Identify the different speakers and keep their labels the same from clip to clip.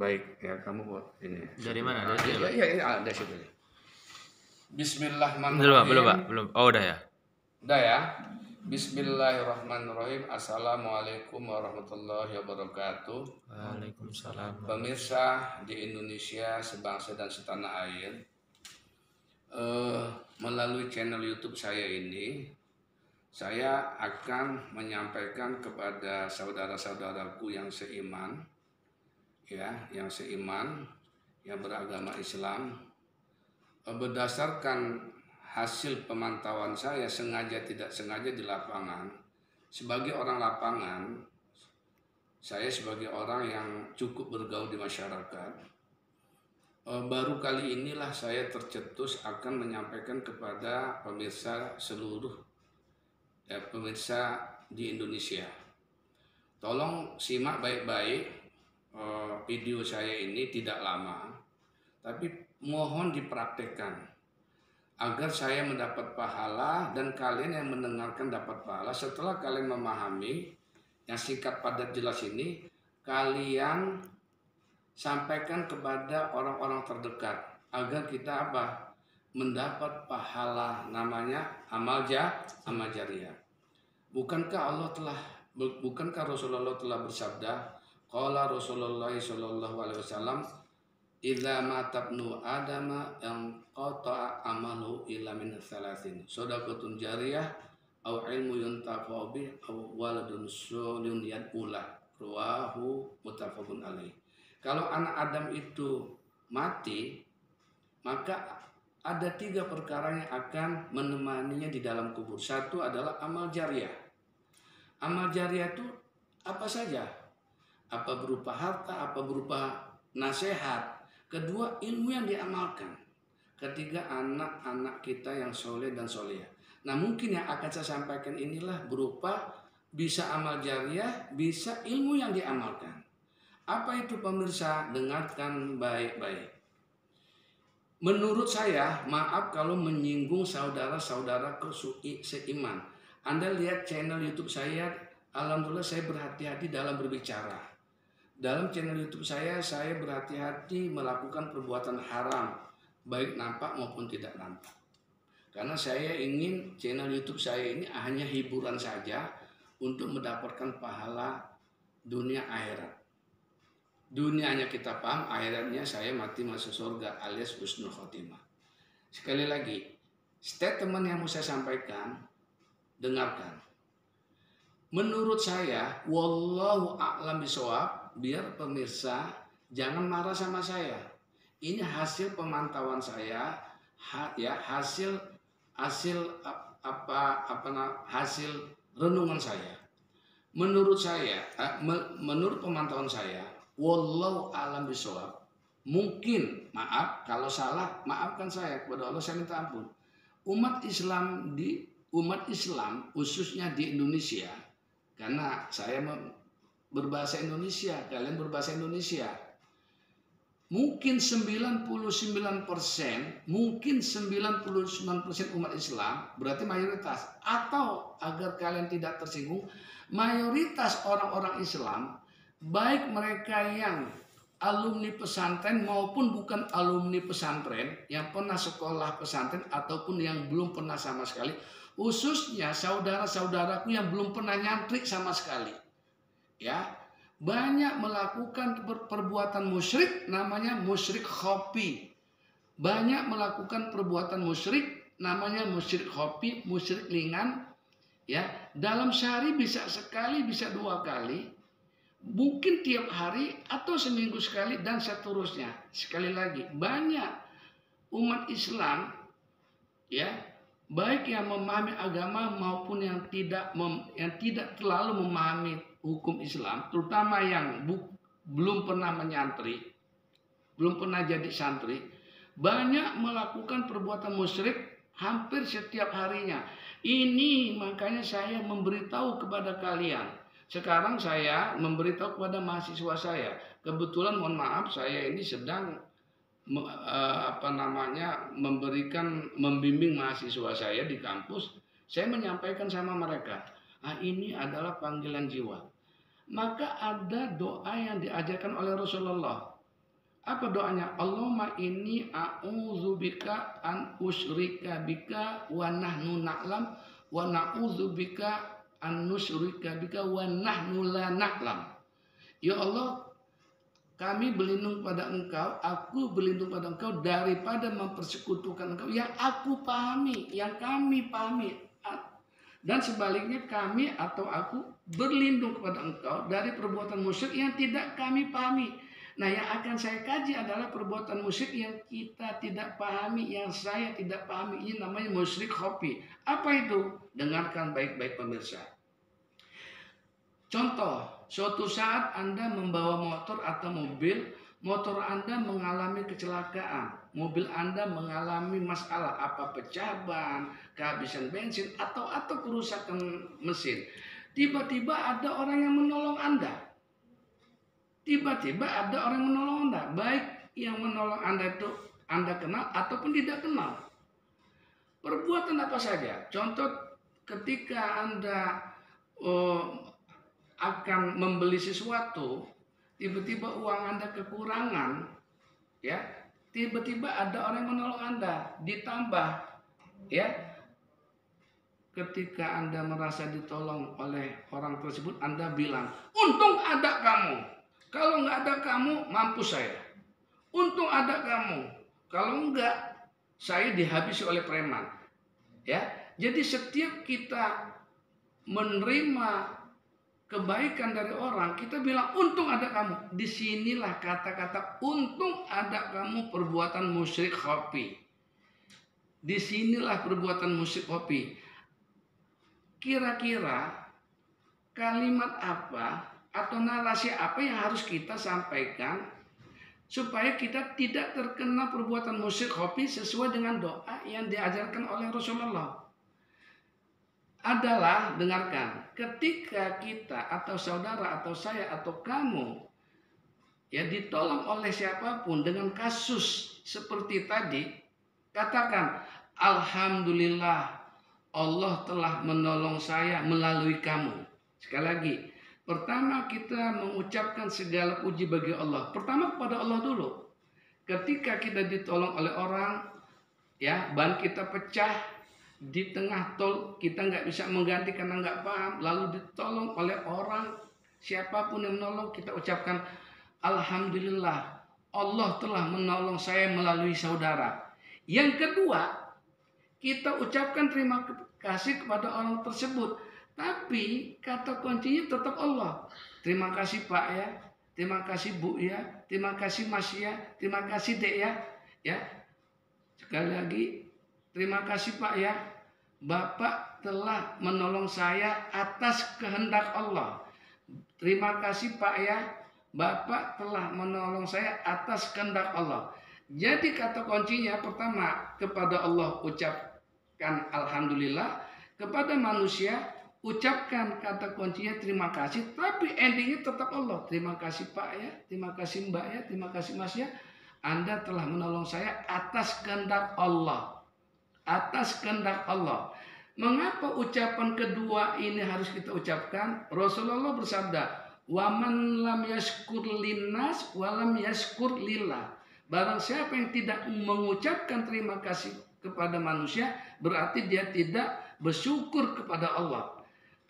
Speaker 1: Baik, ya kamu buat ini.
Speaker 2: Dari mana?
Speaker 1: Ah,
Speaker 2: Dari
Speaker 1: iya,
Speaker 2: situ, Pak?
Speaker 1: iya, iya, ada situ. Bismillahirrahmanirrahim.
Speaker 2: Belum, belum, Pak. Belum. Oh, udah ya.
Speaker 1: Udah ya. Bismillahirrahmanirrahim. Assalamualaikum warahmatullahi wabarakatuh.
Speaker 2: Waalaikumsalam.
Speaker 1: Pemirsa di Indonesia sebangsa dan setanah air, eh, melalui channel YouTube saya ini, saya akan menyampaikan kepada saudara-saudaraku yang seiman, ya, yang seiman, yang beragama Islam, eh, berdasarkan hasil pemantauan saya sengaja tidak sengaja di lapangan, sebagai orang lapangan, saya sebagai orang yang cukup bergaul di masyarakat, eh, baru kali inilah saya tercetus akan menyampaikan kepada pemirsa seluruh ya, pemirsa di Indonesia. Tolong simak baik-baik eh, video saya ini tidak lama, tapi mohon dipraktekkan agar saya mendapat pahala dan kalian yang mendengarkan dapat pahala. Setelah kalian memahami yang singkat padat jelas ini kalian sampaikan kepada orang-orang terdekat agar kita apa? Mendapat pahala namanya amal amal jariah. Bukankah Allah telah bu- bukankah Rasulullah telah bersabda qala Rasulullah sallallahu alaihi wasallam Idza matabnu adama yang qata'a amalu illa min thalathin. Sadaqatun jariyah au ilmu yuntafa'u bih au waladun solihun yad'ulah. Rawahu muttafaqun alaih. Kalau anak Adam itu mati, maka ada tiga perkara yang akan menemaninya di dalam kubur. Satu adalah amal jariah. Amal jariah itu apa saja? Apa berupa harta, apa berupa nasihat, Kedua, ilmu yang diamalkan. Ketiga, anak-anak kita yang soleh dan soleh. Nah, mungkin yang akan saya sampaikan inilah berupa bisa amal jariah, bisa ilmu yang diamalkan. Apa itu pemirsa? Dengarkan baik-baik. Menurut saya, maaf kalau menyinggung saudara-saudara seiman. Anda lihat channel YouTube saya, Alhamdulillah saya berhati-hati dalam berbicara. Dalam channel YouTube saya, saya berhati-hati melakukan perbuatan haram, baik nampak maupun tidak nampak. Karena saya ingin channel YouTube saya ini hanya hiburan saja untuk mendapatkan pahala dunia akhirat. Dunianya kita paham, akhiratnya saya mati masuk surga alias husnul khotimah. Sekali lagi, statement yang mau saya sampaikan, dengarkan. Menurut saya, wallahu a'lam bisawab, biar pemirsa jangan marah sama saya. Ini hasil pemantauan saya, ha, ya hasil hasil ap- apa apa hasil renungan saya. Menurut saya, eh, me- menurut pemantauan saya, wallahu a'lam bisawab. Mungkin maaf kalau salah, maafkan saya kepada Allah saya minta ampun. Umat Islam di umat Islam khususnya di Indonesia karena saya berbahasa Indonesia, kalian berbahasa Indonesia. Mungkin 99%, mungkin 99% umat Islam berarti mayoritas. Atau agar kalian tidak tersinggung, mayoritas orang-orang Islam, baik mereka yang alumni pesantren maupun bukan alumni pesantren, yang pernah sekolah pesantren ataupun yang belum pernah sama sekali, khususnya saudara-saudaraku yang belum pernah nyantri sama sekali ya banyak melakukan per- perbuatan musyrik namanya musyrik khopi banyak melakukan perbuatan musyrik namanya musyrik khopi musyrik lingan ya dalam sehari bisa sekali bisa dua kali mungkin tiap hari atau seminggu sekali dan seterusnya. Sekali lagi banyak umat Islam ya baik yang memahami agama maupun yang tidak mem- yang tidak terlalu memahami hukum Islam, terutama yang bu- belum pernah menyantri, belum pernah jadi santri, banyak melakukan perbuatan musyrik hampir setiap harinya. Ini makanya saya memberitahu kepada kalian. Sekarang saya memberitahu kepada mahasiswa saya. Kebetulan mohon maaf saya ini sedang me- eh, apa namanya memberikan membimbing mahasiswa saya di kampus. Saya menyampaikan sama mereka, ah ini adalah panggilan jiwa. Maka ada doa yang diajarkan oleh Rasulullah. Apa doanya? Allahumma inni a'udzubika an usyrika bika wa nahnu na'lam wa na'udzubika an nusyrika bika wa nahnu la na'lam. Ya Allah, kami berlindung pada engkau, aku berlindung pada engkau daripada mempersekutukan engkau yang aku pahami, yang kami pahami. Dan sebaliknya kami atau aku berlindung kepada engkau dari perbuatan musyrik yang tidak kami pahami. Nah yang akan saya kaji adalah perbuatan musyrik yang kita tidak pahami, yang saya tidak pahami. Ini namanya musyrik hobi. Apa itu? Dengarkan baik-baik pemirsa. Contoh, suatu saat Anda membawa motor atau mobil, motor Anda mengalami kecelakaan, mobil Anda mengalami masalah apa pecah ban, kehabisan bensin atau atau kerusakan mesin. Tiba-tiba ada orang yang menolong Anda. Tiba-tiba ada orang yang menolong Anda, baik yang menolong Anda itu Anda kenal ataupun tidak kenal. Perbuatan apa saja? Contoh ketika Anda oh, akan membeli sesuatu, tiba-tiba uang Anda kekurangan, ya, tiba-tiba ada orang yang menolong Anda, ditambah, ya, ketika Anda merasa ditolong oleh orang tersebut, Anda bilang, untung ada kamu, kalau nggak ada kamu, mampus saya. Untung ada kamu, kalau enggak, saya dihabisi oleh preman. Ya, jadi setiap kita menerima kebaikan dari orang, kita bilang untung ada kamu. Di sinilah kata-kata untung ada kamu perbuatan musyrik kopi. Di sinilah perbuatan musyrik kopi. Kira-kira kalimat apa atau narasi apa yang harus kita sampaikan supaya kita tidak terkena perbuatan musyrik kopi sesuai dengan doa yang diajarkan oleh Rasulullah adalah dengarkan ketika kita atau saudara atau saya atau kamu ya ditolong oleh siapa pun dengan kasus seperti tadi katakan alhamdulillah Allah telah menolong saya melalui kamu. Sekali lagi pertama kita mengucapkan segala puji bagi Allah. Pertama kepada Allah dulu. Ketika kita ditolong oleh orang ya ban kita pecah di tengah tol kita nggak bisa mengganti karena nggak paham. Lalu ditolong oleh orang siapa pun yang menolong kita ucapkan Alhamdulillah Allah telah menolong saya melalui saudara. Yang kedua kita ucapkan terima kasih kepada orang tersebut. Tapi kata kuncinya tetap Allah. Terima kasih Pak ya terima kasih Bu ya terima kasih Mas ya terima kasih Dek ya ya. Sekali lagi Terima kasih Pak ya. Bapak telah menolong saya atas kehendak Allah. Terima kasih Pak ya. Bapak telah menolong saya atas kehendak Allah. Jadi kata kuncinya pertama kepada Allah ucapkan alhamdulillah, kepada manusia ucapkan kata kuncinya terima kasih, tapi endingnya tetap Allah. Terima kasih Pak ya, terima kasih Mbak ya, terima kasih Mas ya. Anda telah menolong saya atas kehendak Allah atas kehendak Allah. Mengapa ucapan kedua ini harus kita ucapkan? Rasulullah bersabda, "Waman lam yaskur linnas walam yaskur lillah." Barang siapa yang tidak mengucapkan terima kasih kepada manusia, berarti dia tidak bersyukur kepada Allah.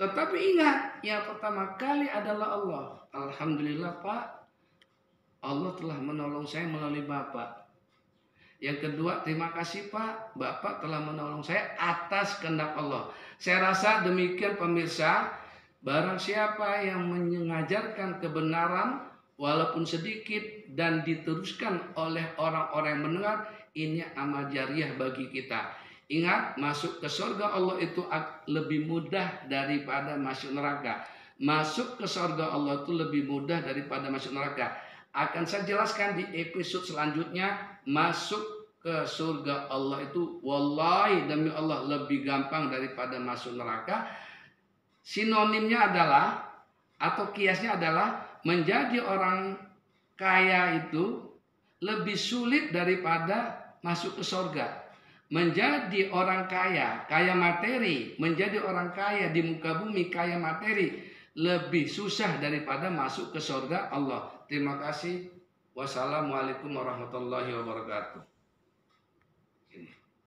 Speaker 1: Tetapi ingat, yang pertama kali adalah Allah. Alhamdulillah Pak, Allah telah menolong saya melalui Bapak. Yang kedua, terima kasih Pak, Bapak telah menolong saya atas kehendak Allah. Saya rasa demikian pemirsa, barang siapa yang mengajarkan kebenaran walaupun sedikit dan diteruskan oleh orang-orang yang mendengar, ini amal jariah bagi kita. Ingat, masuk ke surga Allah itu lebih mudah daripada masuk neraka. Masuk ke surga Allah itu lebih mudah daripada masuk neraka. Akan saya jelaskan di episode selanjutnya masuk ke surga Allah itu wallahi demi Allah lebih gampang daripada masuk neraka. Sinonimnya adalah atau kiasnya adalah menjadi orang kaya itu lebih sulit daripada masuk ke surga. Menjadi orang kaya, kaya materi, menjadi orang kaya di muka bumi, kaya materi, lebih susah daripada masuk ke surga Allah. Terima kasih. Wassalamualaikum warahmatullahi wabarakatuh.